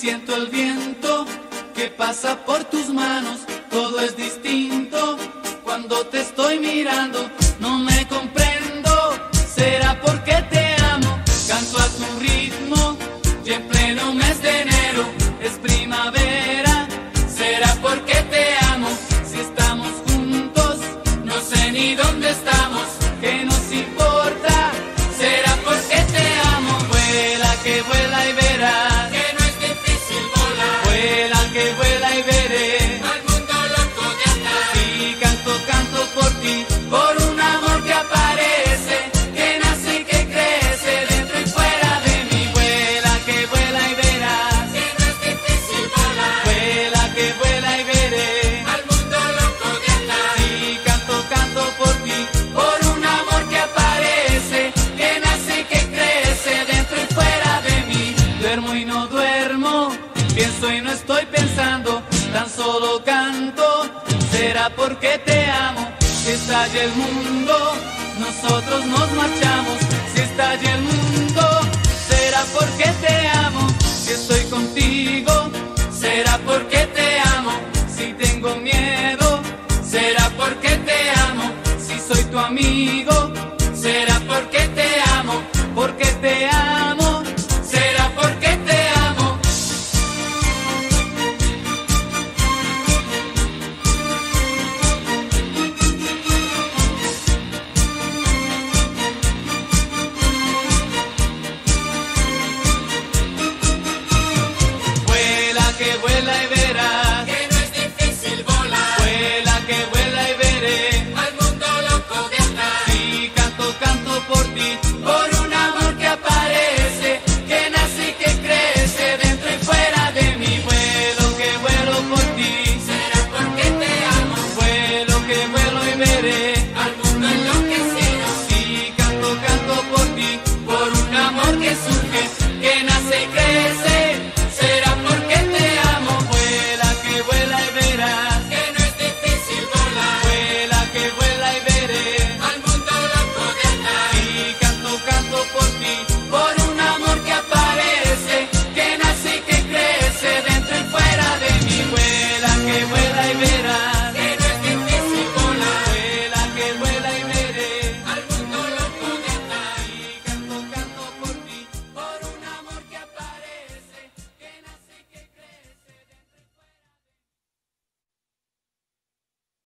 Siento el viento que pasa por tus manos, todo es distinto cuando te estoy mirando. No me comprendo, será porque te amo. Canto a tu ritmo y en pleno mes de enero es primavera. Será porque te amo. Si estamos juntos, no sé ni dónde estamos. Que vuela solo canto. Será porque te amo, si estalla el mundo, nosotros nos marchamos. Si estalla el mundo, será porque te amo, si estoy contigo, será porque te amo. Si tengo miedo, será porque te amo. Si soy tu amigo, que pueda y verá.